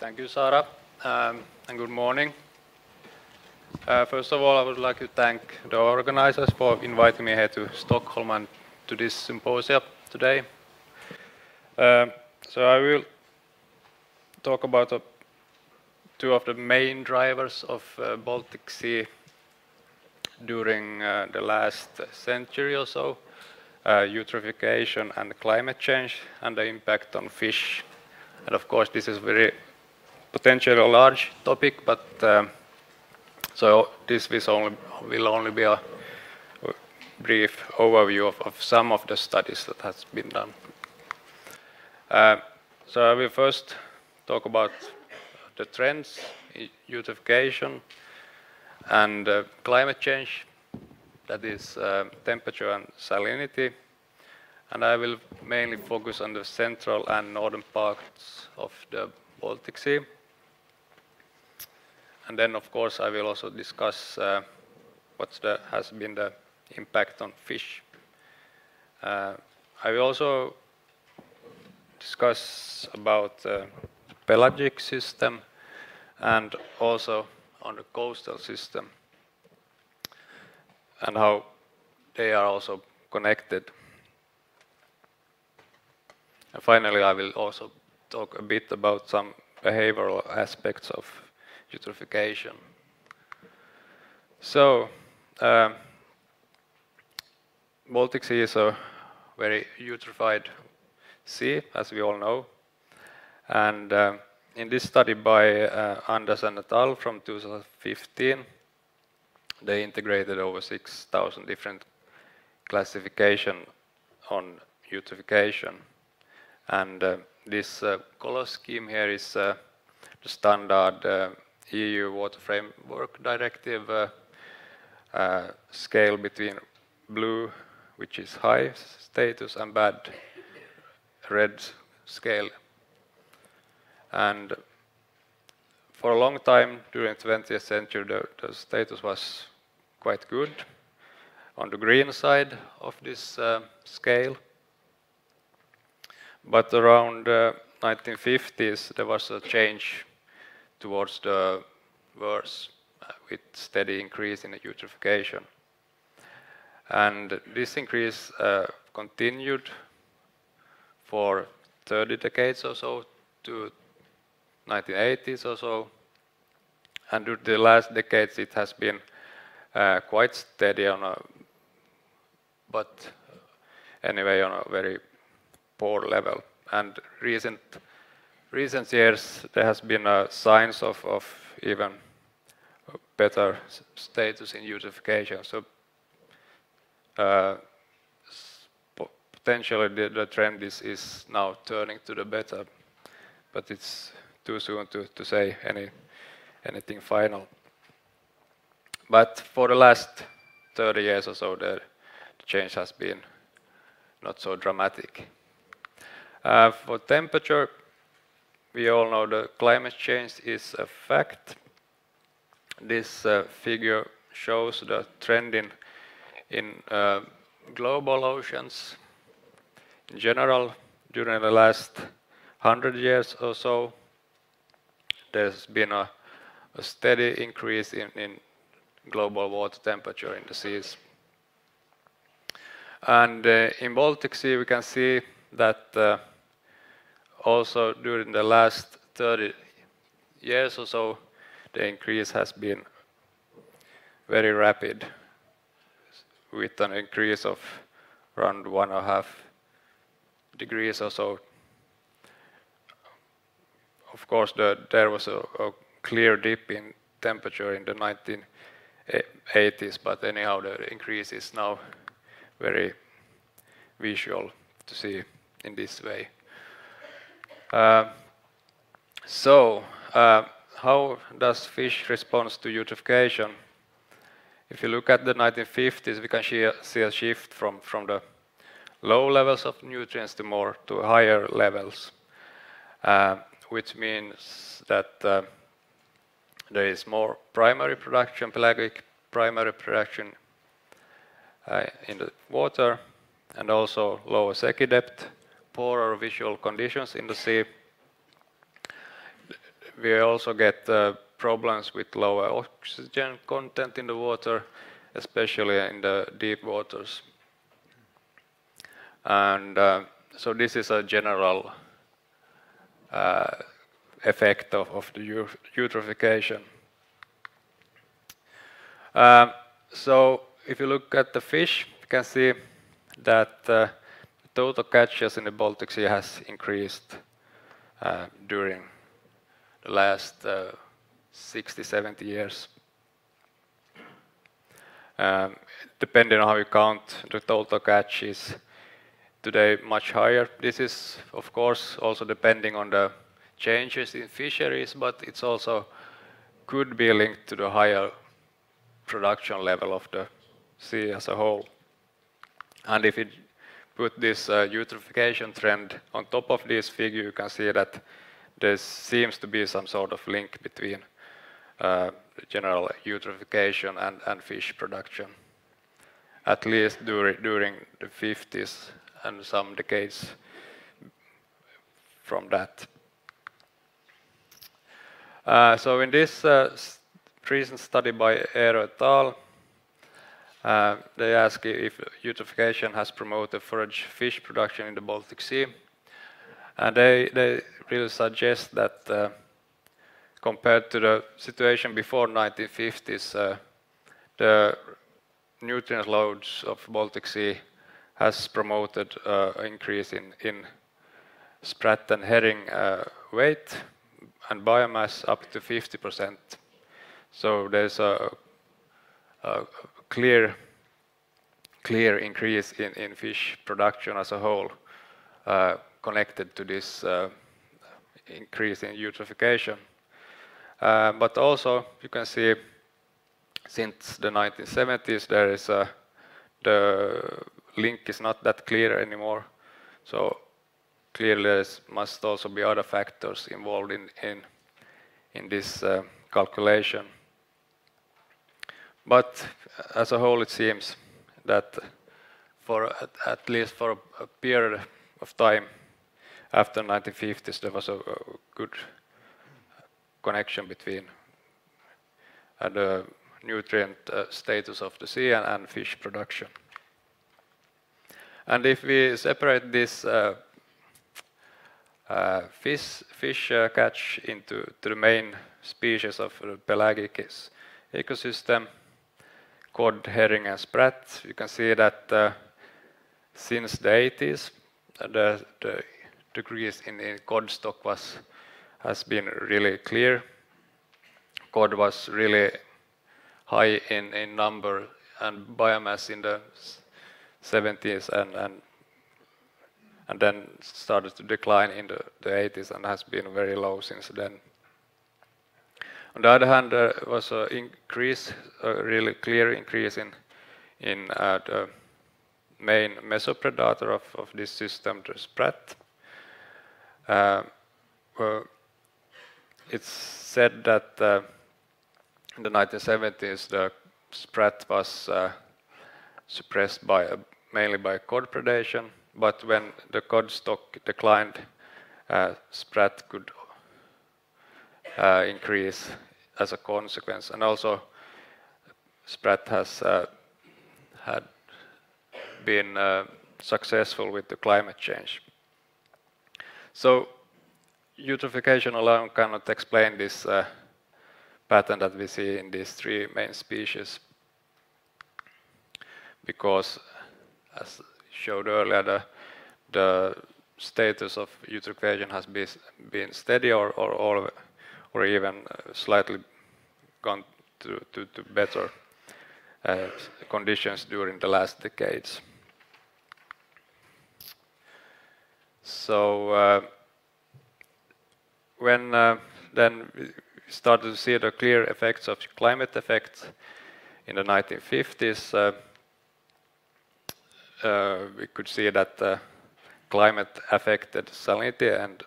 Thank you, Sara, um, and good morning. Uh, first of all, I would like to thank the organizers for inviting me here to Stockholm and to this symposium today. Uh, so I will talk about uh, two of the main drivers of uh, Baltic Sea during uh, the last century or so, uh, eutrophication and climate change and the impact on fish. And of course, this is very potentially a large topic, but um, so this only, will only be a brief overview of, of, some of the studies that has been done. Uh, so I will first talk about the trends, eutrophication, and uh, climate change, that is uh, temperature and salinity. And I will mainly focus on the central and northern parts of the Baltic Sea. And then, of course, I will also discuss uh, what has been the impact on fish. Uh, I will also discuss about uh, pelagic system and also on the coastal system and how they are also connected. And finally, I will also talk a bit about some behavioral aspects of eutrophication. So, uh, Baltic Sea is a very eutrophied sea, as we all know. And uh, in this study by uh, Andersen et al. from 2015, they integrated over 6,000 different classification on eutrophication. And uh, this uh, color scheme here is uh, the standard uh, EU Water Framework Directive uh, uh, scale between blue, which is high status, and bad red scale. And for a long time during 20th century, the, the, status was quite good on the green side of this uh, scale. But around uh, 1950s, there was a change towards the worse uh, with steady increase in the eutrophication. And this increase uh, continued for 30 decades or so to 1980s or so. And during the last decades, it has been uh, quite steady on a, but anyway, on a very poor level. And recent recent years, there has been a signs of, of even better status in eutrophication. So uh, potentially the, the, trend is, is now turning to the better, but it's too soon to, to say any anything final. But for the last 30 years or so, the, the change has been not so dramatic. Uh, for temperature, we all know that climate change is a fact. This uh, figure shows the trend in, in uh, global oceans in general during the last 100 years or so. There's been a, a steady increase in, in global water temperature in the seas. And uh, in Baltic Sea, we can see that uh, also during the last 30 years or so, the increase has been very rapid, with an increase of around one and a half degrees or so. Of course, the, there was a, a clear dip in temperature in the 1980s, but anyhow, the increase is now very visual to see in this way. Uh, so, uh, how does fish respond to eutrophication? If you look at the 1950s, we can see a shift from, from the low levels of nutrients to more to higher levels, uh, which means that uh, there is more primary production, pelagic primary production uh, in the water, and also lower Secchi depth, poorer visual conditions in the sea. we also get uh, problems with lower oxygen content in the water, especially in the deep waters. And uh, so this is a general uh, effect of, of the eutrophication. Um, so if you look at the fish, you can see that uh, total catches in the Baltic Sea has increased uh, during the last uh, 60, 70 years. Um, depending on how you count, the total catch is today much higher. This is, of course, also depending on the changes in fisheries, but it's also could be linked to the higher production level of the sea as a whole. And if you put this uh, eutrophication trend on top of this figure, you can see that there seems to be some sort of link between uh, general eutrophication and, and fish production, at least during, during the 50s and some decades from that. Uh, so in this uh, recent study by Eero et al., uh, they ask if eutrophication has promoted forage fish production in the Baltic Sea. And they, they really suggest that uh, compared to the situation before 1950s, uh, the nutrient loads of Baltic Sea has promoted uh, increase in, in sprat and herring uh, weight and biomass up to 50%. So there's a, a clear clear increase in, in fish production as a whole uh, connected to this uh, increase in eutrophication. Uh, but also you can see since the 1970s there is a, the link is not that clear anymore. So clearly there must also be other factors involved in, in, in this calculation. But as a whole, it seems that for at, least for a, period of time after 1950s, there was a, good connection between uh, the nutrient uh, status of the sea and, fish production. And if we separate this uh, uh fish, uh, catch into the main species of the pelagic ecosystem, cod, herring, and sprat. You can see that uh, since the 80s, uh, the, the decrease in, in cod stock was has been really clear. Cod was really high in, in number and biomass in the 70s and, and and then started to decline in the, the 80s and has been very low since then. On the other hand, there was an increase, a really clear increase in, in uh, the main mesopredator of, of this system, the sprat. Uh, well, it's said that uh, in the 1970s the sprat was uh, suppressed by uh, mainly by cod predation, but when the cod stock declined, uh, sprat could increase as a consequence. And also, Sprat has uh, had been uh, successful with the climate change. So, eutrophication alone cannot explain this uh, pattern that we see in these three main species because, as showed earlier, the, the status of eutrophication has been, been steady or, or, or or even uh, slightly gone to, better uh, conditions during the last decades. So uh, when then we started to see the clear effects of climate effects in the 1950s, uh, uh, we could see that climate affected salinity and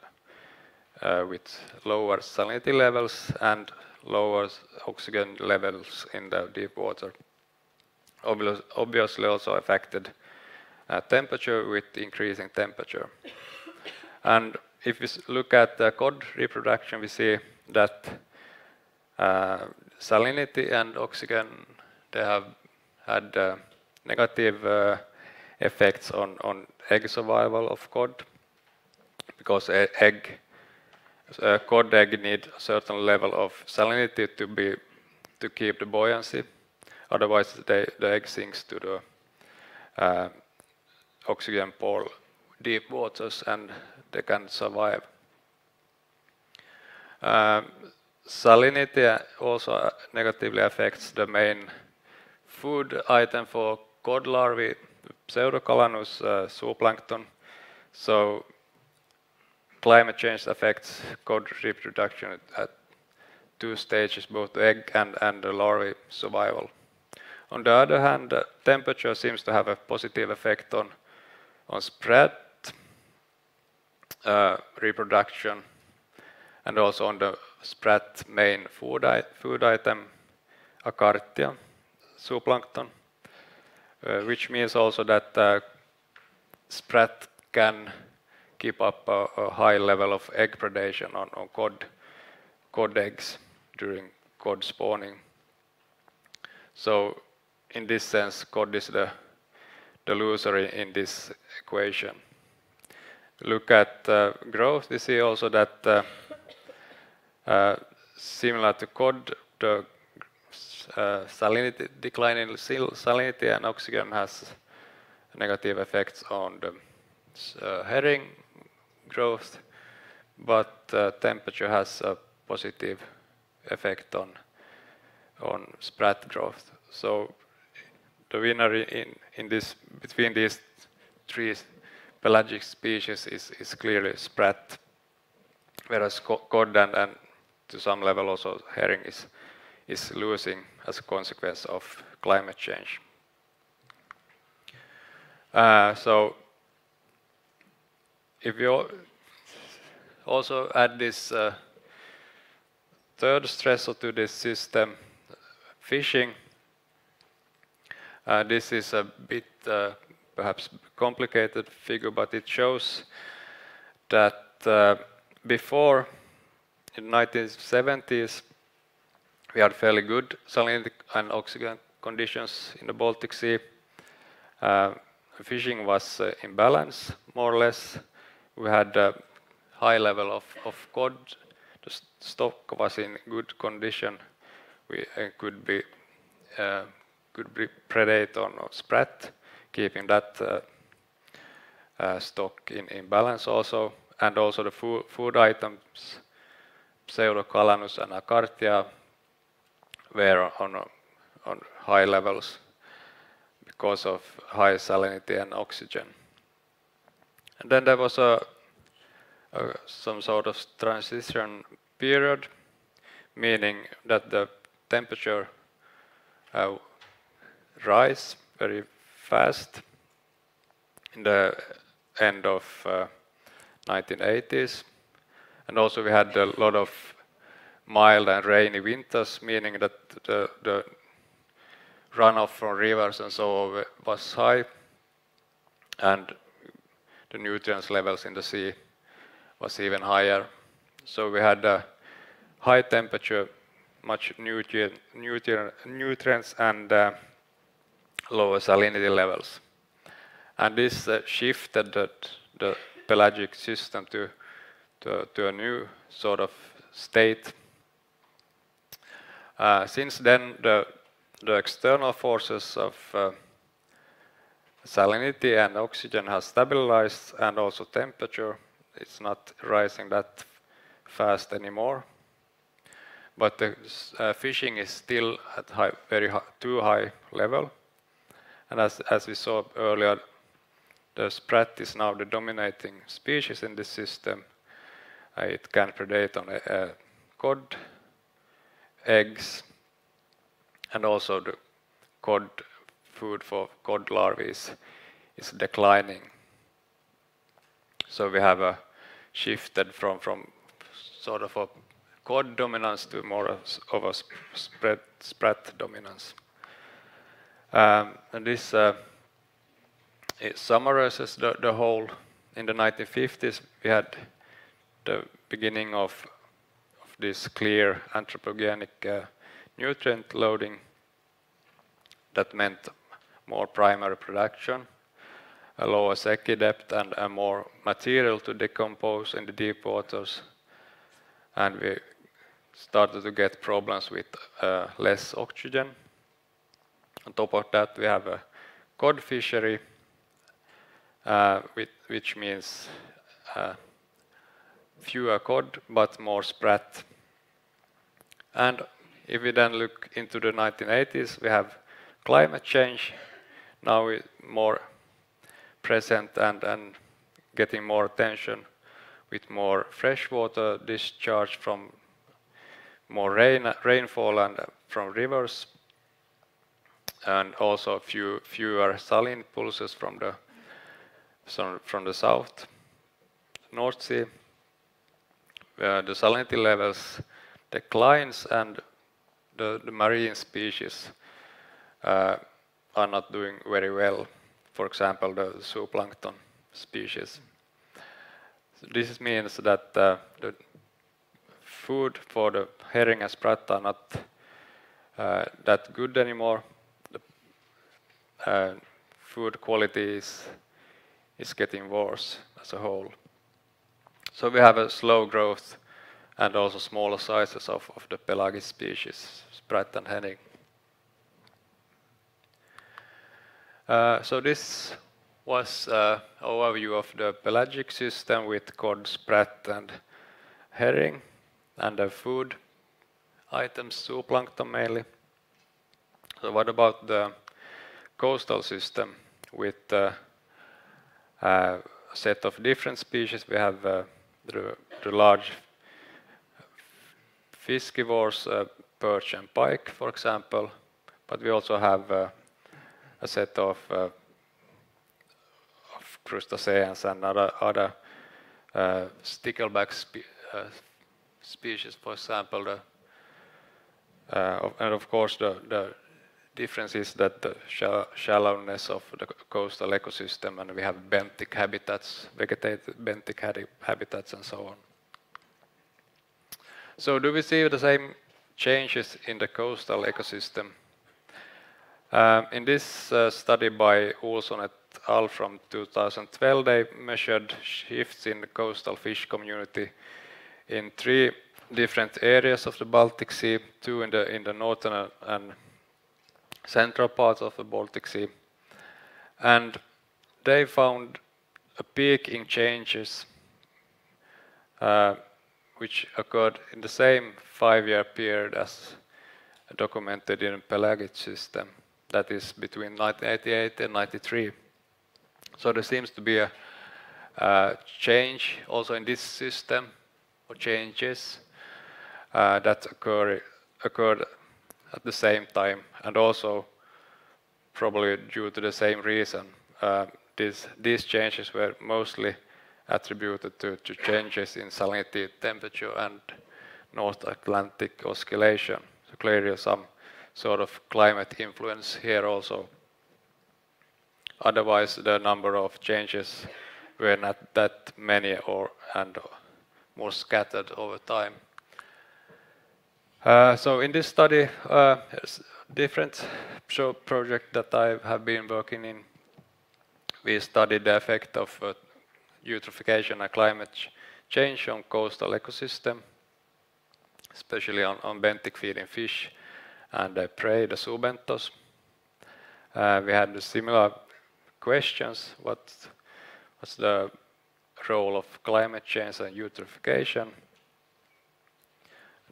with lower salinity levels and lower oxygen levels in the deep water. Obviously also affected uh, temperature with increasing temperature. And if we look at the cod reproduction, we see that uh, salinity and oxygen they have had uh, negative uh, effects on, on egg survival of cod because egg uh, cod egg need a certain level of salinity to be to keep the buoyancy. Otherwise, they, the egg sinks to the uh, oxygen poor deep waters and they can survive. Um, salinity also negatively affects the main food item for cod larvae, Pseudocalanus uh, zooplankton. So climate change affects cod reproduction at two stages, both egg and, and the larvae survival. On the other hand, the temperature seems to have a positive effect on, on sprat uh, reproduction and also on the sprat main food, food item, Acartia zooplankton, uh, which means also that uh, sprat can keep up a, a, high level of egg predation on, on cod, cod eggs during cod spawning. So in this sense, cod is the, the loser in, in this equation. Look at uh, growth, we see also that uh, uh, similar to cod, the uh, salinity, decline in salinity and oxygen has negative effects on the uh, herring growth, but uh, temperature has a positive effect on on sprat growth. So the winner in in this between these three pelagic species is is clearly sprat, whereas cod and, and to some level also herring is is losing as a consequence of climate change. Uh, so if you also add this uh, third stressor to this system, fishing, uh, this is a bit uh, perhaps complicated figure, but it shows that uh, before in 1970s we had fairly good salinity and oxygen conditions in the Baltic Sea. Uh, fishing was uh, in balance, more or less. We had a high level of, of cod. The stock was in good condition. We uh, could be uh, could be predate on sprat, keeping that uh, uh, stock in, in balance also. And also the food, food items, Pseudocalanus and Acartia, were on, on high levels because of high salinity and oxygen. And then there was a, a, some sort of transition period, meaning that the temperature uh, rise very fast in the end of uh, 1980s. And also we had a lot of mild and rainy winters, meaning that the, the runoff from rivers and so on was high, and the nutrients levels in the sea was even higher. So we had a high temperature, much nutrient, nutrient, nutrients, and uh, lower salinity levels. And this uh, shifted the, the pelagic system to, to, to a new sort of state uh, since then, the, the external forces of uh, salinity and oxygen has stabilized and also temperature. It's not rising that fast anymore. But the uh, fishing is still at high, very high, too high level. And as, as we saw earlier, the sprat is now the dominating species in this system. Uh, it can predate on a cod, eggs, and also the cod food for cod larvae is, is declining. So we have a shifted from, from sort of a cod dominance to more of a spread, sprat dominance. Um, and this uh, it summarizes the, the whole. In the 1950s, we had the beginning of, of this clear anthropogenic uh, nutrient loading that meant more primary production, a lower Secchi depth and a more material to decompose in the deep waters. And we started to get problems with uh, less oxygen. On top of that, we have a cod fishery, uh, which means uh, fewer cod but more sprat. And if we then look into the 1980s, we have climate change now more present and, and getting more attention with more freshwater discharge from more rain, rainfall and from rivers and also few, fewer saline pulses from the from the south North Sea. Where the salinity levels declines and the, the marine species uh, are not doing very well. For example, the zooplankton species. So this means that uh, the food for the herring and sprat are not uh, that good anymore. The uh, food quality is, is getting worse as a whole. So we have a slow growth and also smaller sizes of, of the pelagic species, sprat and herring. Uh, so this was uh, overview of the pelagic system with cod, sprat and herring and the food items, zooplankton mainly. So what about the coastal system with uh, a set of different species? We have uh, the, the, large piscivores, uh, perch and pike, for example, but we also have a set of, uh, of crustaceans and other, other uh, stickleback spe uh, species, for example, the, uh, and of course the, the difference is that the shallowness of the coastal ecosystem and we have benthic habitats, vegetated benthic habitats and so on. So do we see the same changes in the coastal ecosystem um, in this uh, study by Olsson et al. from 2012, they measured shifts in the coastal fish community in three different areas of the Baltic Sea, two in the, in the northern and central parts of the Baltic Sea. And they found a peak in changes uh, which occurred in the same five-year period as documented in the pelagic system that is between 1988 and 93. So there seems to be a uh, change also in this system, or changes uh, that occur, occurred at the same time, and also probably due to the same reason. Uh, these, these changes were mostly attributed to, to changes in salinity, temperature, and North Atlantic oscillation. So clearly some sort of climate influence here also. Otherwise, the number of changes were not that many or and more scattered over time. Uh, so in this study, uh, different project that I have been working in, we studied the effect of uh, eutrophication and climate change on coastal ecosystem, especially on, on benthic feeding fish and I prey, the zoobenthos. Uh, we had similar questions. What was the role of climate change and eutrophication?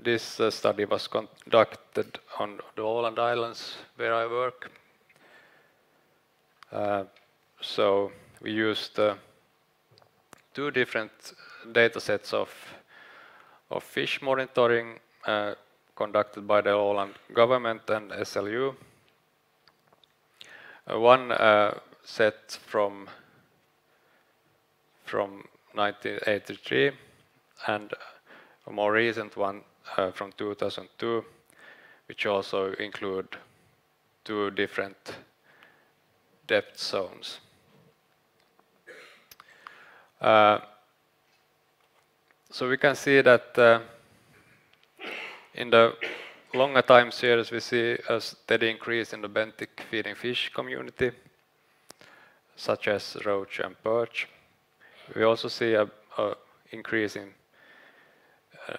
This uh, study was conducted on the Åland Islands where I work. Uh, so we used uh, two different data sets of, of fish monitoring uh, conducted by the Åland government and SLU. Uh, one uh, set from from 1983 and a more recent one uh, from 2002 which also include two different depth zones. Uh, so we can see that uh, in the longer time series we see a steady increase in the benthic feeding fish community, such as roach and perch. We also see a, a increase in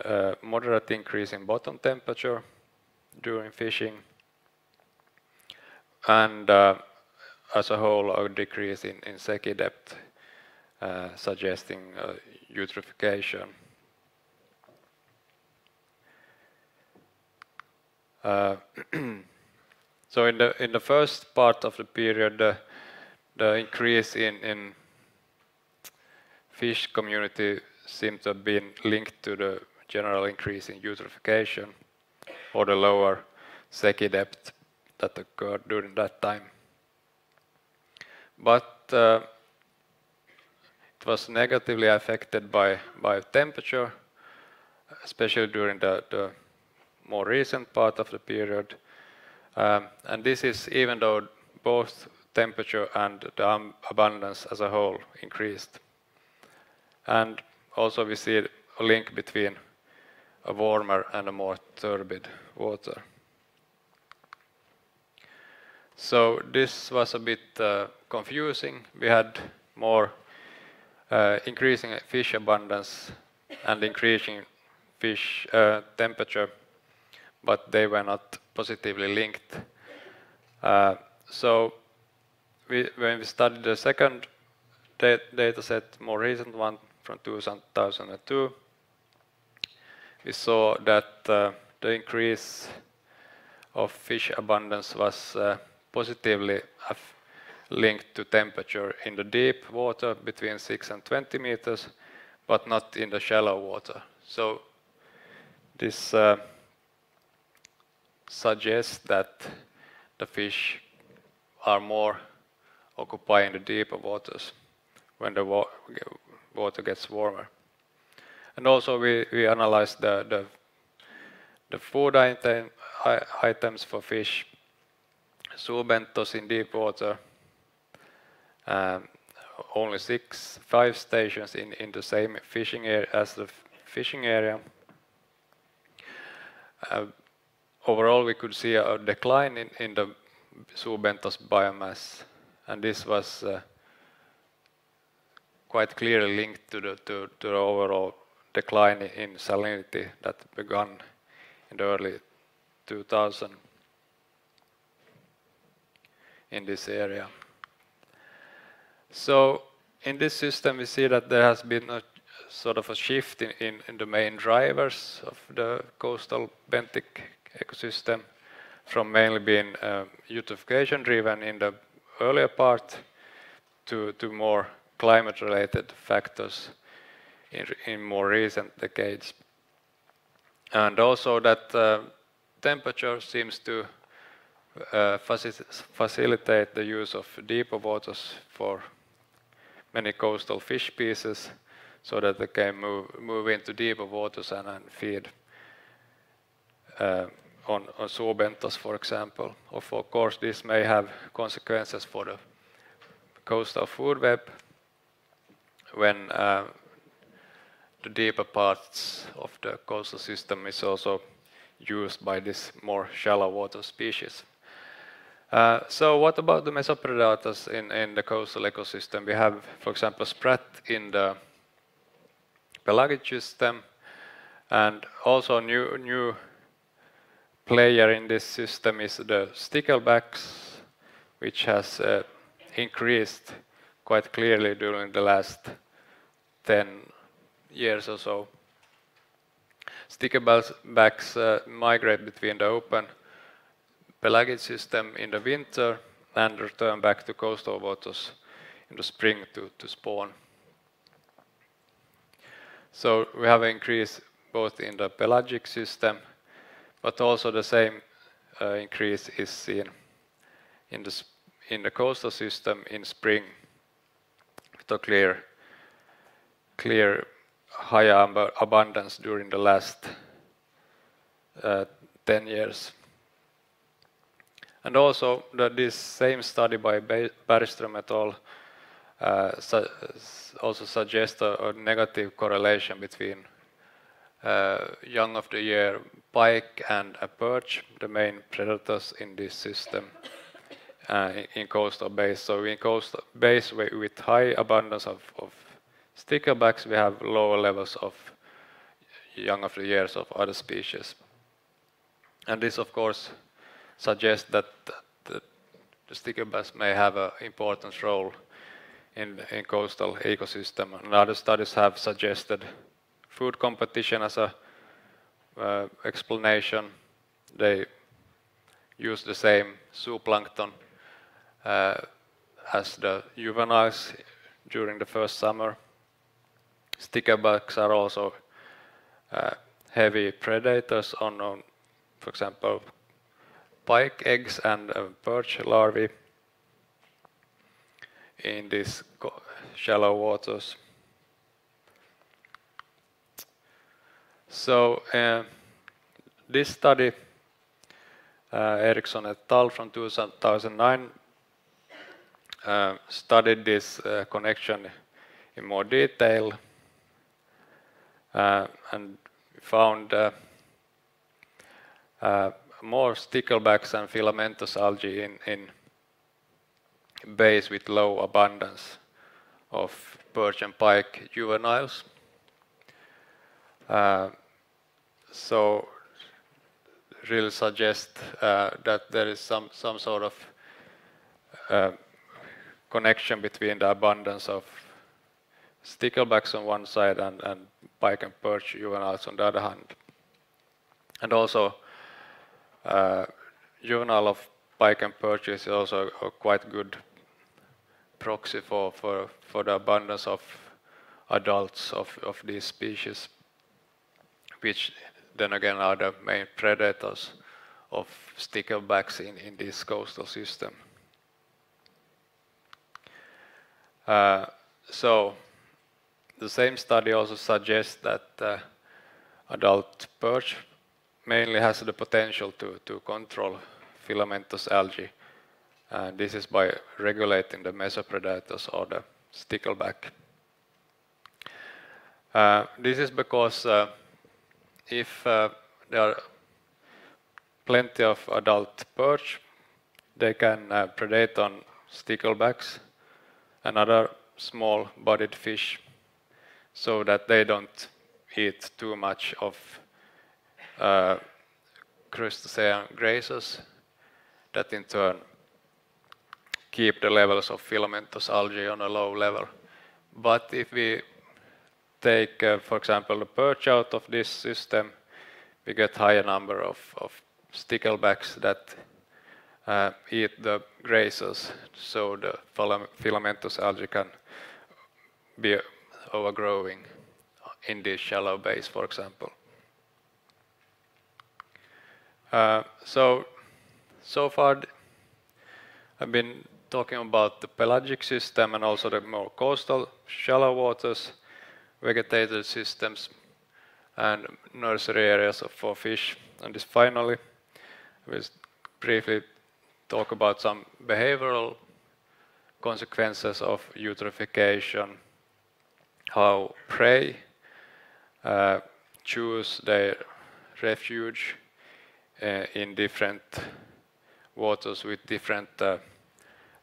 uh, moderate increase in bottom temperature during fishing, and uh, as a whole a decrease in, in Secchi depth, uh, suggesting uh, eutrophication. Uh, so in the in the first part of the period, the, increase in, in fish community seemed to have been linked to the general increase in eutrophication or the lower Secchi depth that occurred during that time. But uh, it was negatively affected by, by temperature, especially during the more recent part of the period. Um, and this is even though both temperature and the abundance as a whole increased. And also we see a link between a warmer and a more turbid water. So this was a bit uh, confusing. We had more uh, increasing fish abundance and increasing fish uh, temperature, but they were not positively linked. Uh, so we, when we studied the second data set, more recent one from 2002, we saw that uh, the increase of fish abundance was uh, positively linked to temperature in the deep water between 6 and 20 meters, but not in the shallow water. So this uh, suggests that the fish are more occupying the deeper waters when the wa water gets warmer. And also we, we analyzed the, the, the food item, items for fish, zoobenthos in deep water, um, only six, five stations in, in the same fishing area as the fishing area. Uh, overall, we could see a decline in, in the zoobenthos biomass, and this was uh, quite clearly linked to the, to, to the overall decline in salinity that began in the early 2000 in this area. So in this system we see that there has been a sort of a shift in, in, in the main drivers of the coastal benthic ecosystem from mainly being uh, eutrophication driven in the earlier part to, to more climate related factors in, more recent decades. And also that uh, temperature seems to uh, facilitate the use of deeper waters for many coastal fish species so that they can move, move into deeper waters and, and feed uh, on, on zoobenthos, for example. Of, course, this may have consequences for the coastal food web when uh, the deeper parts of the coastal system is also used by this more shallow water species. Uh, so what about the mesopredators in, in the coastal ecosystem? We have, for example, sprat in the pelagic system, and also new new player in this system is the sticklebacks, which has uh, increased quite clearly during the last 10 years or so. Sticklebacks uh, migrate between the open pelagic system in the winter and return back to coastal waters in the spring to, to spawn. So we have an increase both in the pelagic system, but also the same uh, increase is seen in the, in the coastal system in spring with a clear, clear higher abundance during the last uh, 10 years. And also that this same study by Bergström et al. Uh, su also suggests a, a, negative correlation between young of the year pike and a perch, the main predators in this system uh, in, coastal bays. So in coastal bays with high abundance of, of sticklebacks, we have lower levels of young of the years of other species. And this, of course, suggests that the, the sticklebacks may have an important role in, in coastal ecosystem. And other studies have suggested food competition as a uh, explanation. They use the same zooplankton uh, as the juveniles during the first summer. Sticklebacks are also uh, heavy predators on, on, for example, pike eggs and uh, perch larvae in these shallow waters. So uh, this study, uh, Eriksson et al. from 2009, uh, studied this connection in more detail and found more sticklebacks and filamentous algae in, in bays with low abundance of perch and pike juveniles. Uh, so really suggest uh, that there is some, some sort of uh, connection between the abundance of sticklebacks on one side and, and pike and perch juveniles on the other hand. And also, uh, juvenile of pike and perch is also a quite good proxy for, for, for the abundance of adults of, of these species, which then again are the main predators of sticklebacks in, in this coastal system. Uh, so the same study also suggests that uh, adult perch mainly has the potential to, to control filamentous algae and this is by regulating the mesopredators or the stickleback. Uh, this is because uh, if uh, there are plenty of adult perch, they can uh, predate on sticklebacks and other small bodied fish so that they don't eat too much of uh, crustacean grazers that in turn keep the levels of filamentous algae on a low level. But if we take, uh, for example, the perch out of this system, we get higher number of, of sticklebacks that uh, eat the grazers, so the filamentous algae can be overgrowing in these shallow bays, for example. Uh, so, so far I've been talking about the pelagic system and also the more coastal shallow waters, vegetated systems, and nursery areas for fish. And this finally, we'll briefly talk about some behavioral consequences of eutrophication, how prey uh, choose their refuge uh, in different waters with different uh,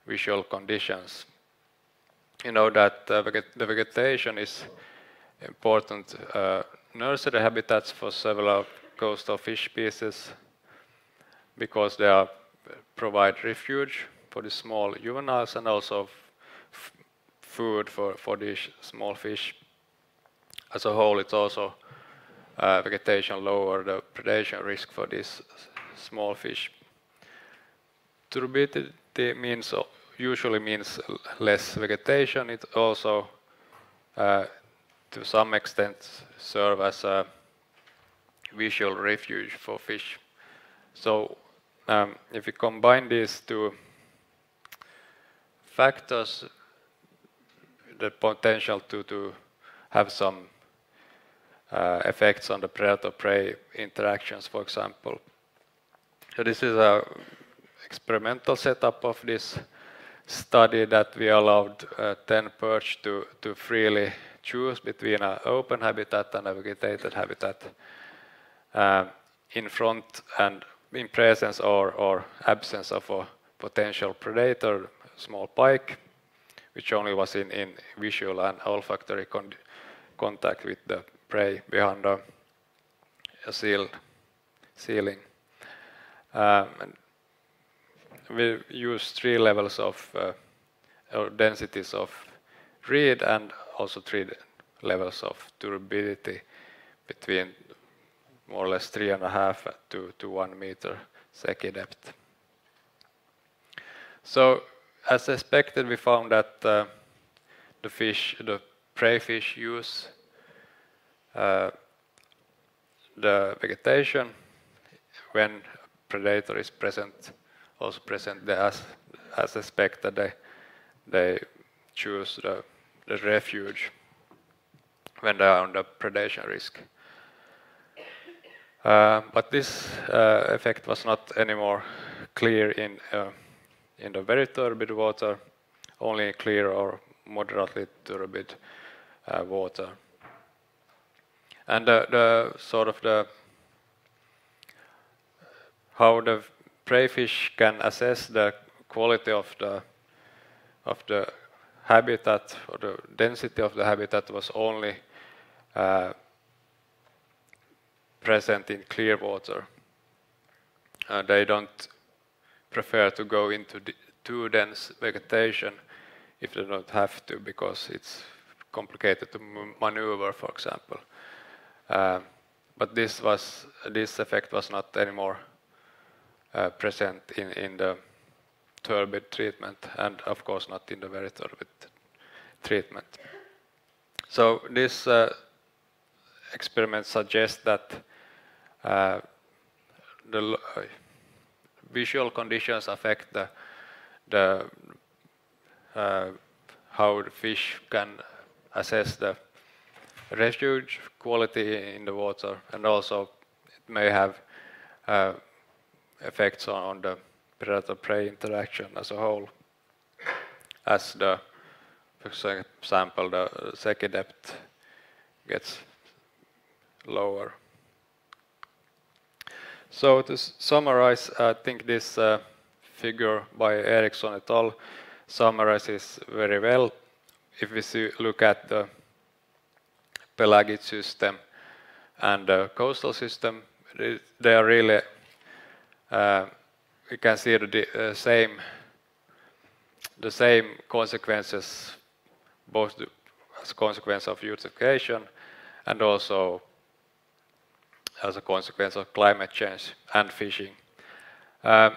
visual conditions. You know that uh, the vegetation is important uh, nursery habitats for several coastal fish species because they are, provide refuge for the small juveniles and also food for, for these small fish. As a whole, it's also uh, vegetation lower the predation risk for these small fish. Turbidity means usually means less vegetation. It also, uh, to some extent, serve as a visual refuge for fish. So um, if you combine these two factors, the potential to, to have some uh, effects on the predator-prey interactions, for example. So this is a experimental setup of this study that we allowed uh, 10 perch to, to freely choose between an open habitat and a vegetated habitat uh, in front and in presence or, or absence of a potential predator, small pike, which only was in, in visual and olfactory con contact with the prey behind a, a sealed ceiling. Um, we use three levels of uh, or densities of reed and also three levels of turbidity between more or less three and a half to, to one meter Secchi depth. So as expected, we found that uh, the fish, the prey fish use uh, the vegetation when predator is present, also present there as, as expected, they, they choose the, the refuge when they are under predation risk. Uh, but this uh, effect was not anymore clear in, uh, in the very turbid water, only clear or moderately turbid uh, water. And the, the sort of the how the prey fish can assess the quality of the of the habitat or the density of the habitat was only uh, present in clear water. Uh, they don't prefer to go into too dense vegetation if they don't have to because it's complicated to maneuver, for example. Uh, but this was this effect was not anymore uh, present in in the turbid treatment, and of course not in the very turbid treatment. So this uh, experiment suggests that uh, the uh, visual conditions affect the, the uh, how the fish can assess the refuge quality in the water and also it may have uh, effects on, on the predator-prey interaction as a whole as the for example the Secchi depth gets lower. So to summarize, I think this uh, figure by Eriksson et al. summarizes very well. If we see, look at the pelagic system and the coastal system, they are really, uh, we can see the uh, same, the same consequences, both as a consequence of eutrophication and also as a consequence of climate change and fishing. Um,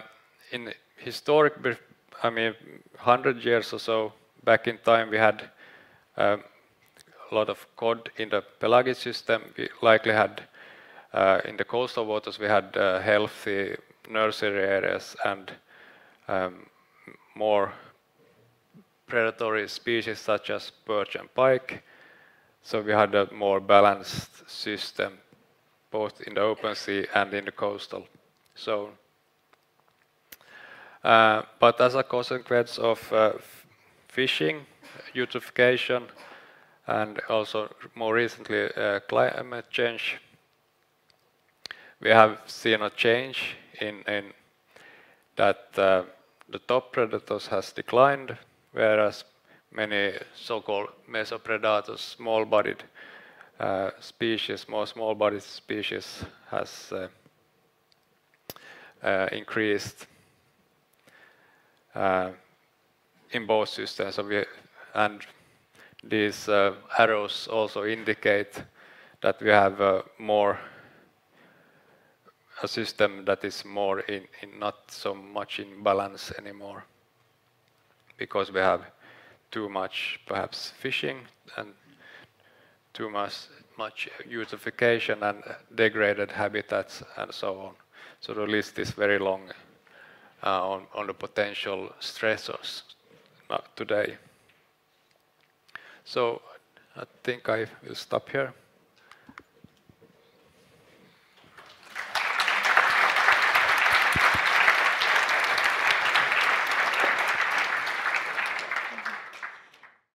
in historic, I mean, 100 years or so back in time, we had um, a lot of cod in the pelagic system. We likely had, uh, in the coastal waters, we had uh, healthy nursery areas and um, more predatory species such as perch and pike. So we had a more balanced system both in the open sea and in the coastal zone. Uh, but as a consequence of uh, fishing, eutrophication, and also more recently uh, climate change, we have seen a change in, in that uh, the top predators has declined, whereas many so-called mesopredators, small-bodied uh, species, more small-bodied species, has uh, uh, increased in both systems. And these arrows also indicate that we have more a system that is more in, in, not so much in balance anymore because we have too much perhaps fishing and too much, much eutrophication and degraded habitats and so on. So the list is very long uh, on, on the potential stressors today. So I think I will stop here.